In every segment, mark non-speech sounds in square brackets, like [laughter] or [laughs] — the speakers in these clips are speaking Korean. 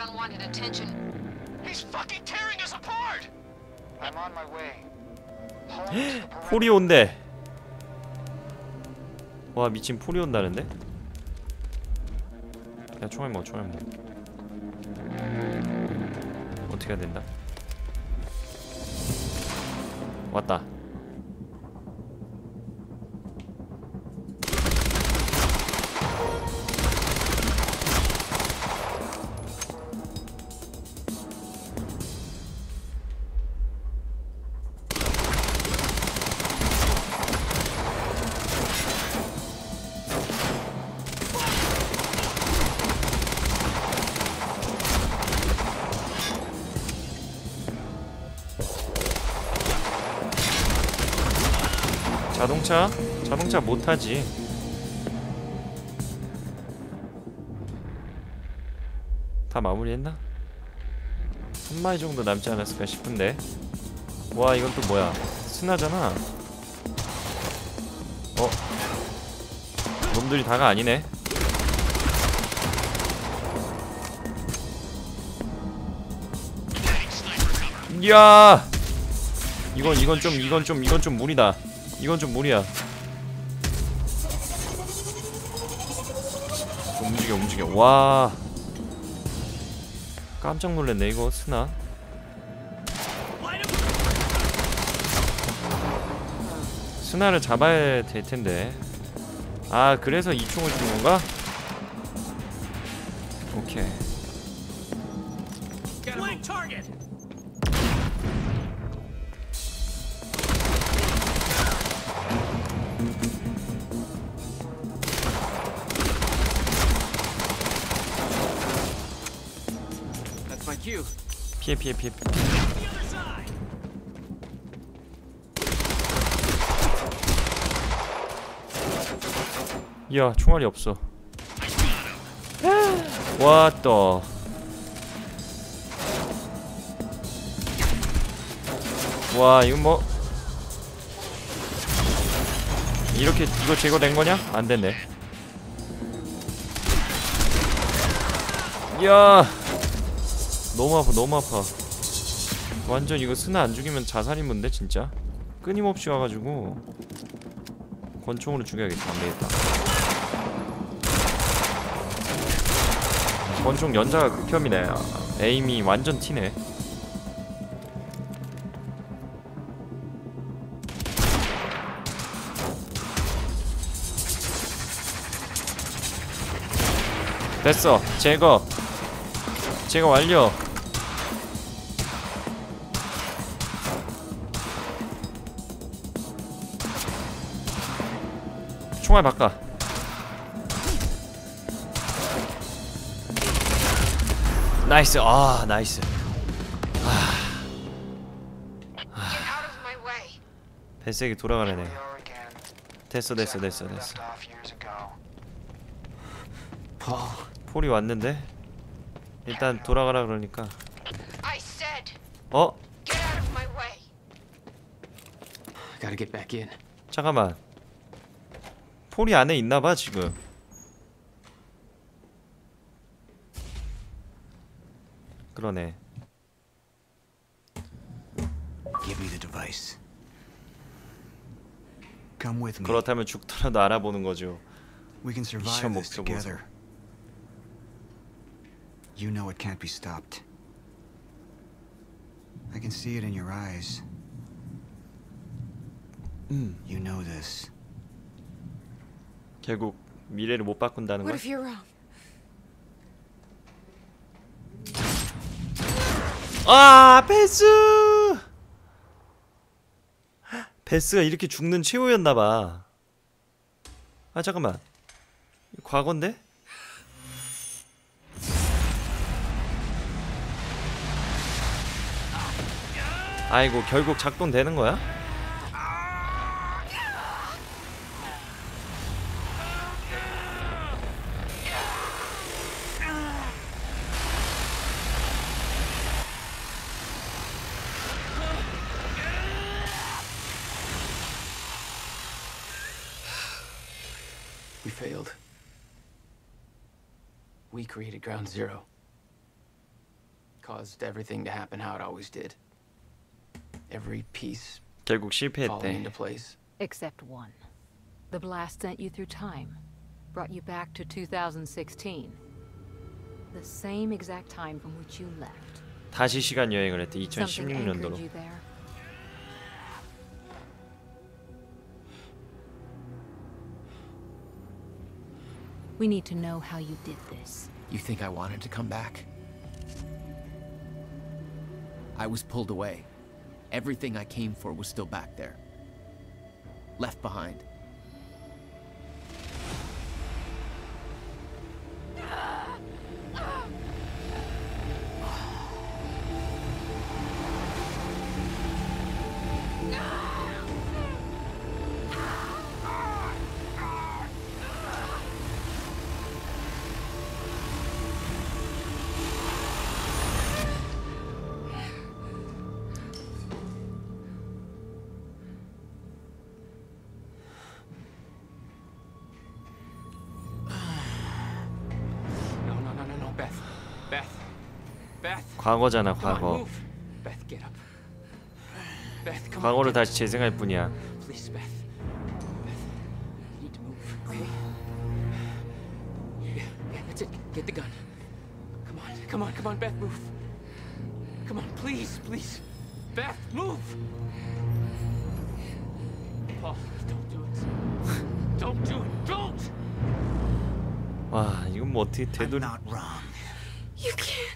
unwanted attention. He's fucking tearing us apart! I'm on my way. 폴이 온대 와 미친 폴이 온다는데? 야 총알 먹어 총알 먹어 어떻게 해야 된다? 왔다 자동차? 자동차 못하지. 다 마무리했나? 한 마리 정도 남지 않았을까 싶은데. 와 이건 또 뭐야? 스나잖아. 어? 놈들이 다가 아니네. 이야! 이건 이건 좀 이건 좀 이건 좀 무리다 이건 좀 무리야. 움직여 움직여. 와. 깜짝 놀랐네 이거 스나. 스나를 잡아야 될 텐데. 아 그래서 이 총을 준 건가? 오케이 피해 피해 피해! 이야 총알이 없어. 왔다 와 이건 뭐? 이렇게 이거 제거된 거냐? 안 됐네. 이야 너무 아파 너무 아파. 완전 이거 스나 안 죽이면 자살인문데 진짜? 끊임없이 와가지고 권총으로 죽여야겠다 안되겠다. 권총 연자가 극혐이네. 에임이 완전 티네. 됐어. 제거 제거 완료 총알 바꿔 나이스 아 나이스 We are again. 됐어 됐어 됐어 됐어 폴이 왔는데 일단 돌아가라 그러니까 어? 잠깐만 폴이 안에 있나봐 지금 그러네. 그렇다면 죽더라도 알아보는 거죠 미션 목표 보소. You know it can't be stopped. I can see it in your eyes. 음 You know this. 결국 미래를 못 바꾼다는 What 거야? if you're wrong? 아 베스 베스가 이렇게 죽는 최후였나 봐 아 잠깐만 과거인데? 아이고 결국 작동되는 거야? We failed. We created Ground Zero. caused everything to happen how it always did. Every piece 결국 falling into 실패했대. place. Except one. The blast sent you through time, brought you back to 2016. The same exact time from which you left. 다시 시간 여행을 했대. Something anchored 2016년도로. you there. We need to know how you did this. You think I wanted to come back? I was pulled away. Everything I came for was still back there. Left behind. 과거잖아, 과거. move. Beth, get up. Beth, come 과거를 다시 재생할 뿐이야. up. Please, Beth. Beth, you need to move, okay? Yeah, yeah, that's it. Get the gun. Come on, come on, come on, Beth, move. Come on, please, please. Beth, move. Paul, don't do it. Don't do it. Don't. 와, 이건 뭐 어떻게 되돌? not wrong. You can't.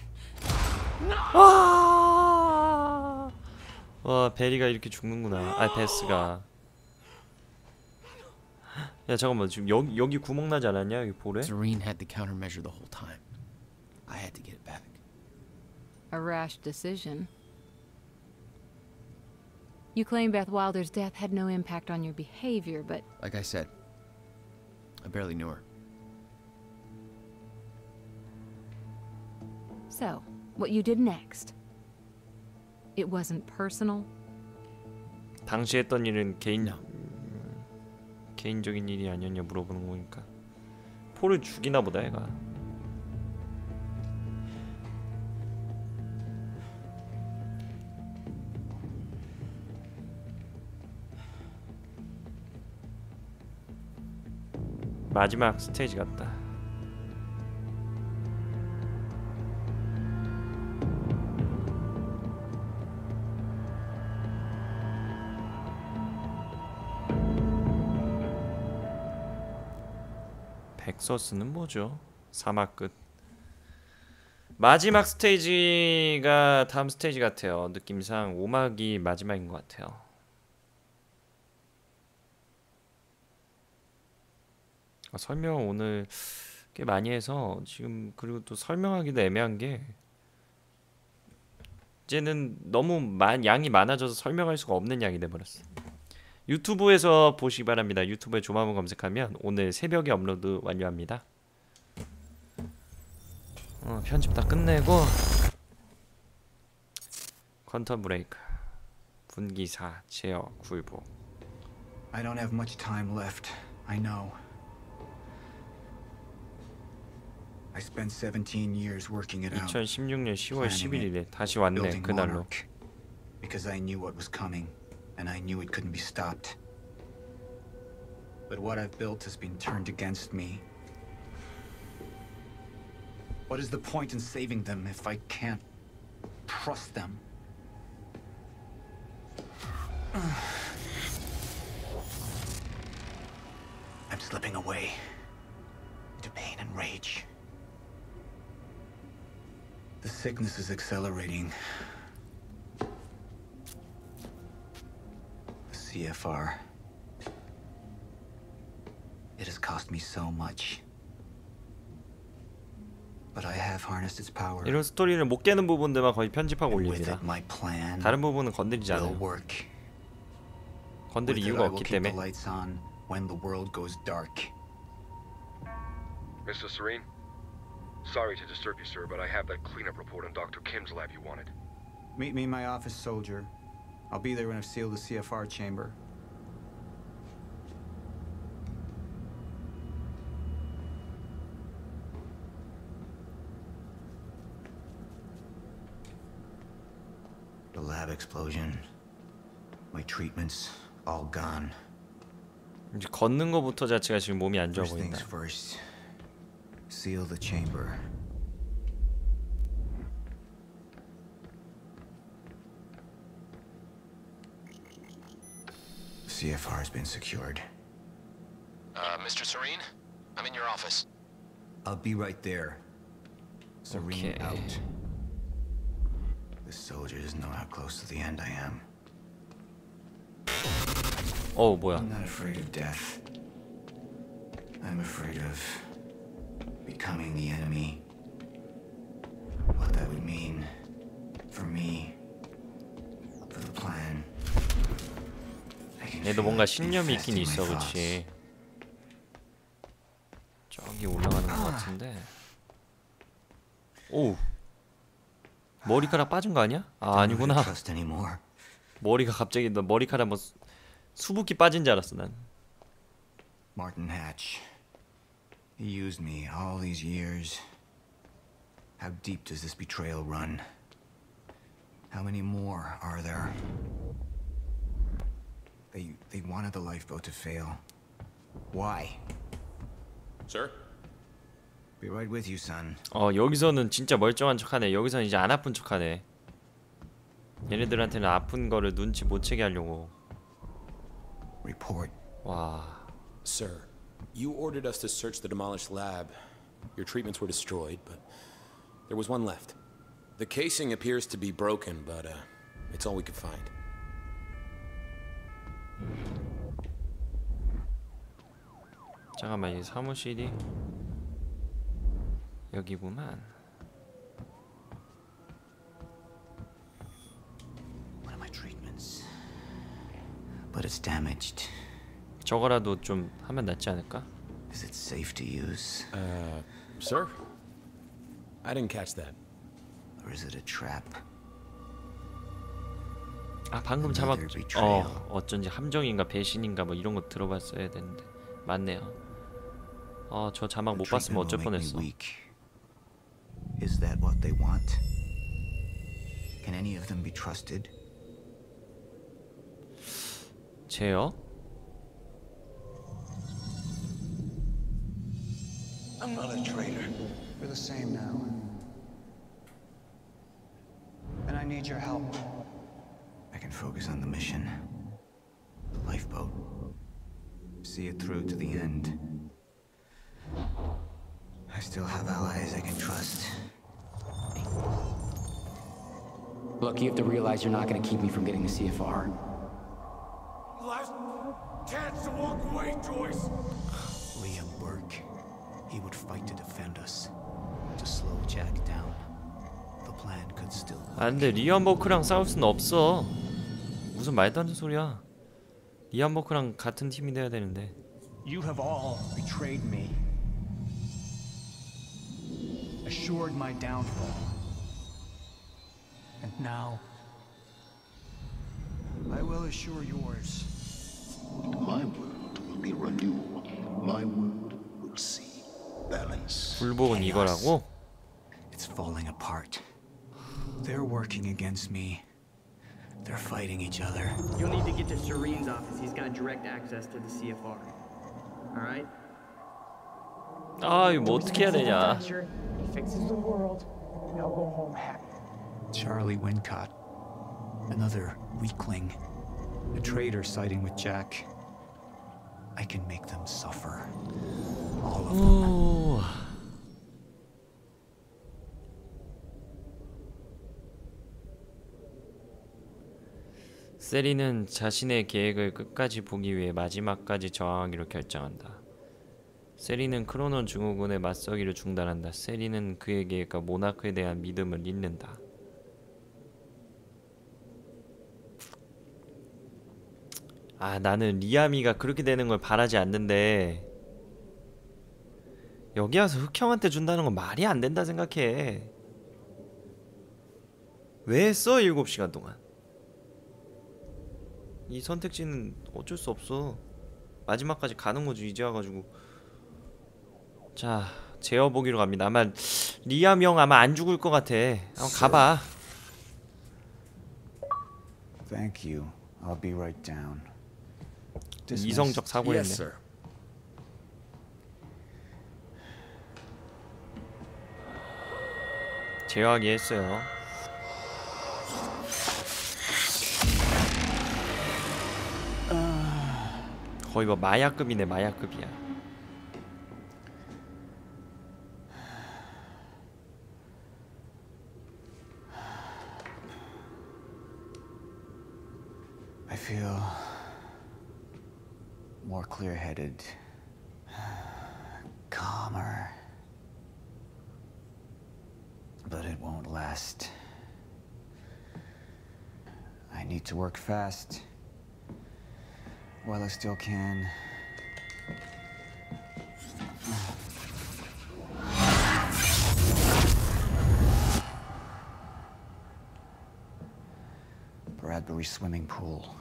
와, 와 베리가 이렇게 죽는구나. 아 베스가. 야 잠깐만 지금 여기 여기 구멍 나지 않았냐 여기 볼에? Zareen had the countermeasure the whole time. I had to get it back. A rash decision. You claim Beth Wilder's death had no impact on your behavior, but Like I said, I barely knew her. so, what you did next? It wasn't personal? 당시 했던 일은 개인 No. 개인적인 일이 아니었냐 물어보는 거니까. 폴을 죽이나 보다 얘가. 마지막 스테이지 같다. 벡서스는 뭐죠? 사막 끝. 마지막 스테이지가 다음 스테이지 같아요. 느낌상 오막이 마지막인 것 같아요. 아, 설명 오늘 꽤 많이 해서 지금 그리고 또 설명하기도 애매한 게 이제는 너무 많 양이 많아져서 설명할 수가 없는 양이 돼 버렸어. 유튜브에서 보시기 바랍니다. 유튜브에 조마문 검색하면 오늘 새벽에 업로드 완료합니다. 어, 편집 다 끝내고 Quantum Break 분기사 제어 굴복 I don't have much time left. I know. I spent 17 years working it out. 2016년 10월 planning 11일에 다시 왔네 그날로. Because I knew what was coming, and I knew it couldn't be stopped. But what I've built has been turned against me. What is the point in saving them if I can't trust them? [sighs] I'm slipping away into pain and rage. The sickness is accelerating. CFR. It has cost me so much. But I have harnessed its power. 이런 스토리를 못 깨는 부분들만 거의 편집하고 And with 올립니다 it, my plan 다른 부분은 건드리지 will 않아요 work. 건드릴 With it, 이유가 I will 없기 keep the 때문에 lights on when the world goes dark. Mr. Serene? Sorry to disturb you, sir, but I have that cleanup report on Dr. Kim's lab you wanted. Meet me in my office, soldier. I'll be there when I've sealed the CFR chamber. The lab explosion. My treatments, all gone. 이제 걷는 거부터 자체가 지금 몸이 안 좋아 First 보인다. things first. Seal the chamber. CFR has been secured. Uh, Mr. Serene? I'm in your office. I'll be right there. Serene okay. out. The soldier doesn't know how close to the end I am. Oh, boy. I'm not afraid of death. I'm afraid of becoming the enemy. What that would mean for me, for the plan. 얘도 뭔가 신념이 있긴 있어. 그렇지. 저기 올라가는 것 같은데. 오. 머리카락 빠진 거 아니야? 아 아니구나. 머리가 갑자기 너 머리카락 뭐 수- 수북이 빠진 줄 알았어 난. Martin Hatch. He used me all these years. How deep does this betrayal run? How many more are there? They they wanted the lifeboat to fail. Why? Sir? Be right with you, son. 어 여기서는 진짜 멀쩡한 척하네. 여기서는 이제 안 아픈 척하네. 얘네들한테는 아픈 거를 눈치 못 채게 하려고. Report. 와. Sir, you ordered us to search the demolished lab. Your treatments were destroyed, but there was one left. The casing appears to be broken, but uh, it's all we could find. 잠깐만 이 사무실이 여기구만. 저거라도 좀 하면 낫지 않을까? Is it safe to use? Uh, sir? I didn't catch that. Or is it a trap? 아 방금 자막 betrayal. 어 어쩐지 함정인가 배신인가 뭐 이런 거 들어봤어야 되는데 맞네요. 어 저 자막 못 The 봤으면 treatment 어쩔 will make me 뻔했어. weak. Is that what they want? Can any of them be trusted? 쟤요? I'm not a traitor. We're the same now. And I need your help. I can focus on the mission. The lifeboat. See it through to the end. I still have allies I can trust. Look, you have to realize you're not gonna keep me from getting the CFR. Last chance to walk away, Joyce. Liam Burke. He would fight to defend us. To slow Jack down. The plan could still 아 근데 리안 버크랑 싸울 수는 없어. 무슨 말도 안 되는 소리야. 리안 버크랑 같은 팀이 돼야 되는데. You have all betrayed me. Assured my downfall. And now, I will assure yours. My world will be renewal. My world will see balance. 불복은 이거라고? It's falling apart. They're working against me. They're fighting each other. You'll need to get to Serene's office. He's got direct access to the CFR. All right? 아 이거 뭐 어떻게 해야 되냐? Charlie Wincott. Another weakling. A traitor siding with Jack. I can make them suffer. All of them. 오. 세리는 자신의 계획을 끝까지 보기 위해 마지막까지 저항하기로 결정한다. 세리는 크로논 증후군의 맞서기를 중단한다. 세리는 그의 계획과 모나크에 대한 믿음을 잃는다. 아 나는 리암이가 그렇게 되는 걸 바라지 않는데 여기 와서 흑형한테 준다는 건 말이 안 된다 생각해. 왜 했어 7시간 동안? 이 선택지는 어쩔 수 없어. 마지막까지 가는 거지 이제 와가지고. 자 제어 보기로 갑니다. 아마 리암 형 아마 안 죽을 것 같아. 한번 가봐. Thank you. I'll be right down. 이성적 사고였네. Yes, sir. 제어하기 했어요. 거의 뭐 마약급이네 마약급이야. More clear headed, calmer. But it won't last. I need to work fast while I still can. Bradbury swimming pool.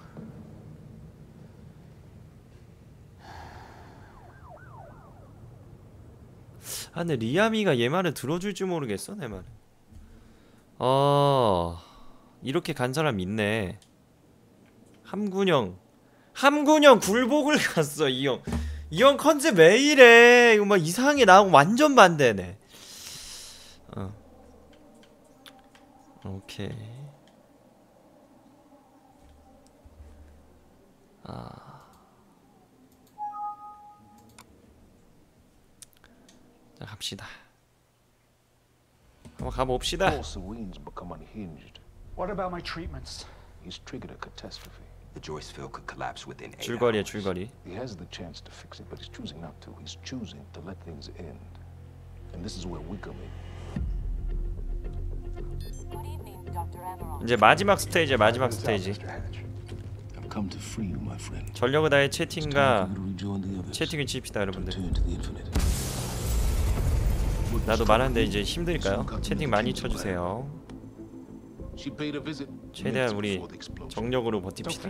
아 근데 리암이가 얘 말을 들어줄지 모르겠어 내 말은. 어 이렇게 간 사람 있네. 함군형 함군형 굴복을 [laughs] 갔어 이 형. 이 형 컨셉 왜 이래? 이거 막 이상하게 나오고 완전 반대네. 어. 오케이. 아. 자 갑시다. 한번 가봅시다. Serene's become unhinged. What about my treatments? He's triggered a catastrophe. The Joyce field could collapse within eight 줄거리야 hours. 줄거리. He has the chance to fix it, but he's choosing not to. He's choosing to let things end. And this is where we come in. 이제 마지막 스테이지야 마지막 스테이지. I've come to free you, my friend. 전력을 다해 채팅과. 채팅을 칩시다 여러분들. 나도 말하는데 이제 힘들까요? 채팅 많이 쳐주세요. 최대한 우리. 정력으로 버팁시다.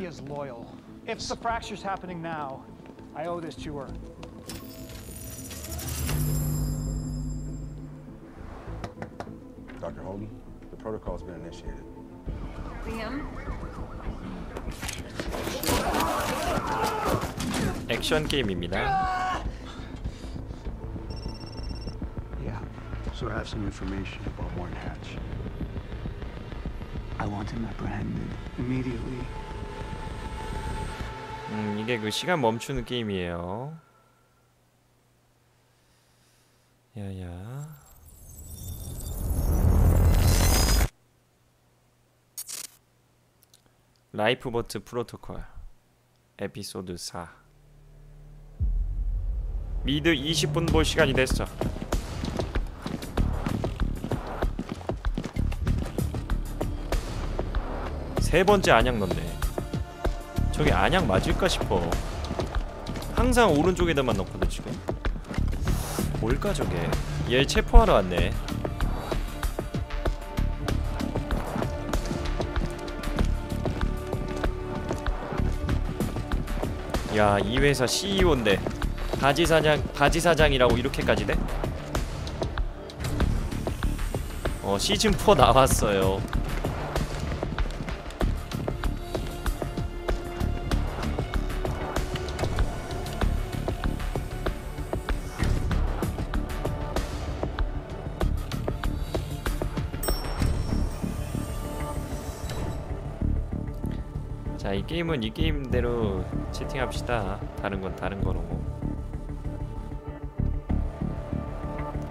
If the fracture's happening now, I owe this to her. Dr. Hogan, the protocol's been initiated. Liam? 액션 게임입니다. So I have some information about Warren Hatch. I want him apprehended immediately. 음 이게 그 시간 멈추는 게임이에요. 야야. 라이프보트 프로토콜 에피소드 4 미드 20분 볼 시간이 됐어. 세 번째 안약 넣네. 저게 안약 맞을까 싶어. 항상 오른쪽에다만 넣거든 지금. 뭘까 저게? 얘 체포하러 왔네. 야, 이 회사 CEO인데 바지 사장 바지 사장이라고 이렇게까지 돼? 어, 시즌 4 나왔어요. 이 게임은 이 게임대로 채팅합시다. 다른 건 다른 거로 뭐.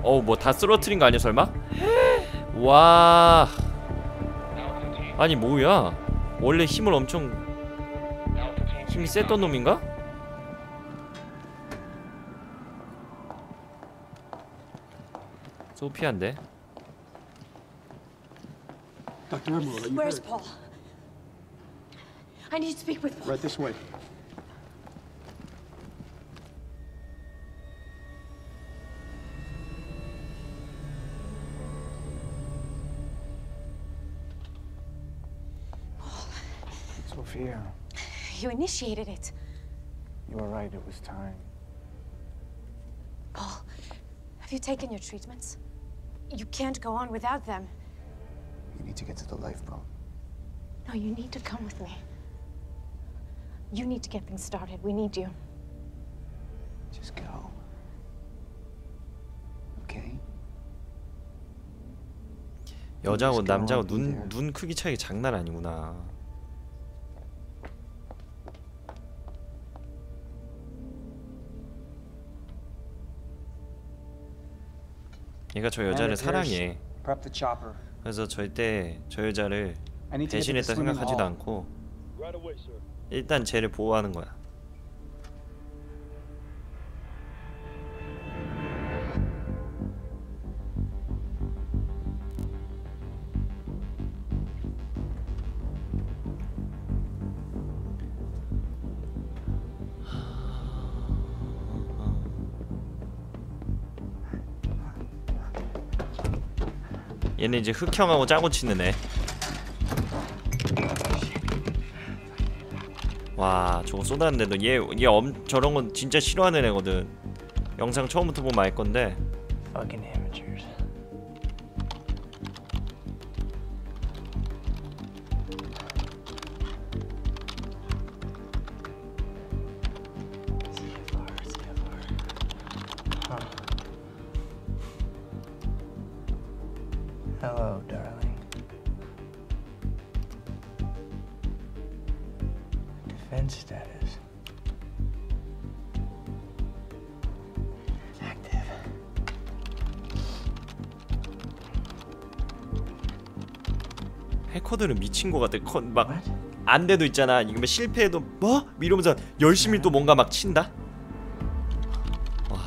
어우, 뭐 다 쓰러트린 거 아니야, 설마? [gasps] 와. 아니, 뭐야? 원래 힘을 엄청 힘이 셌던 놈인가? 소피아인데. Dr. Emerald, are you Where's? Paul? I need to speak with Paul. Right this way. Paul. Sophia, You initiated it. you were right. It was time. Paul, have you taken your treatments? You can't go on without them. You need to get to the lifeboat. No, you need to come with me. You need to get things started. We need you. Just go. Okay? 여자하고 남자하고 눈 눈 크기 차이 장난 아니구나. 얘가 저 여자를 사랑해. Prep the chopper. 그래서 절대 저 여자를 배신했다 swimming 생각하지도. 않고 Right away, sir. 일단 쟤를 보호하는 거야. 얘는 이제 흑형하고 짜고 치는 애. 와 저거 쏟았는데도 얘 얘 엄 저런 건 진짜 싫어하는 애거든. 영상 처음부터 보면 알 건데. 해커들은 미친 거 같아. 막 안 돼도 있잖아. 이거 뭐 실패해도 뭐 이러면서 열심히 또 뭔가 막 친다. 와,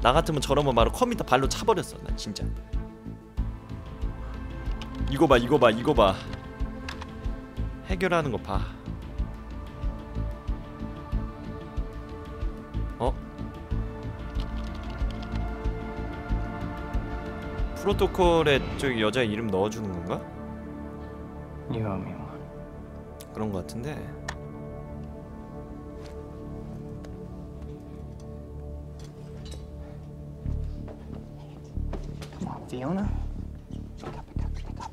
나 같으면 저러면 바로 컴퓨터 발로 차버렸어. 나 진짜. 이거 봐, 이거 봐, 이거 봐. 해결하는 거 봐. 어? 프로토콜에 저기 여자 이름 넣어주는 건가? You owe me one. 그런 거 같은데. Come on, Fiona. Pick up, pick up, pick up.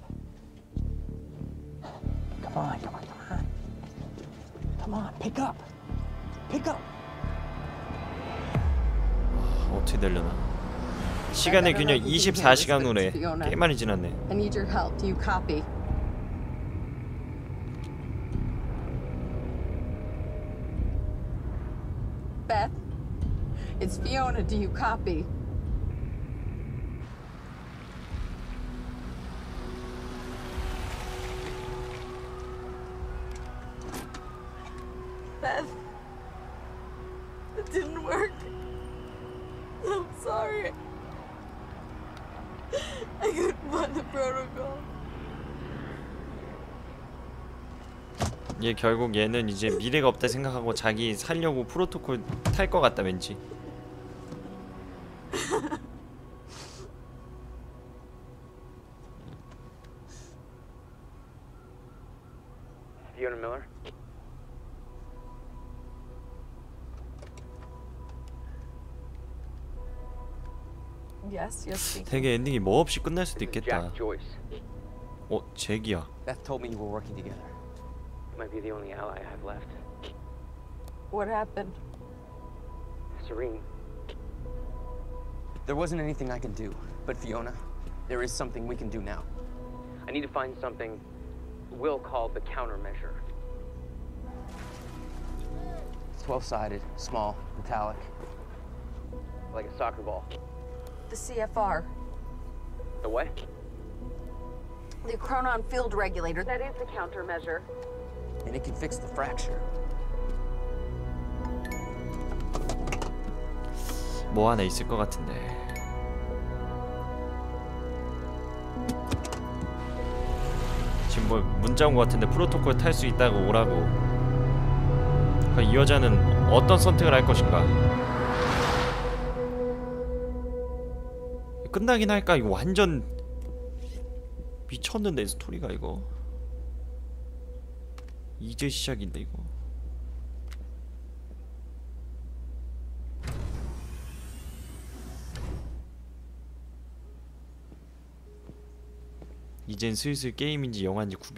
Come on, come on, come on. Come on, pick up. Pick up. 어떻게 되려나? 시간의 균형 24시간으로 해. 꽤 많이 지났네. I need your help. Do you copy? Beth? It's Fiona. Do you copy? 얘 결국 얘는 이제 미래가 없다 생각하고 자기 살려고 프로토콜 탈 것 같다 왠지. 되게 엔딩이 뭐 없이 끝날 수도 있겠다. 어, 잭이야. Beth told me you were working together. You might be the only ally I have left. What happened? Serene. There wasn't anything I could do, but Fiona, there is something we can do now. I need to find something We'll called the countermeasure. It's 12-sided, small, metallic, like a soccer ball. The CFR. The what? The Chronon Field Regulator. That is the countermeasure. And it can fix the fracture. 뭐 하나 있을 것 같은데. 지금 뭐 문자 온 것 같은데 프로토콜 탈 수 있다고 오라고. 그러니까 이 여자는 어떤 선택을 할 것인가? 끝나긴 할까? 이거 완전 미쳤는데 스토리가 이거. 이제 시작인데 이거. 이젠 슬슬 게임인지 영화인지 구별